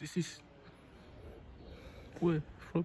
this is where from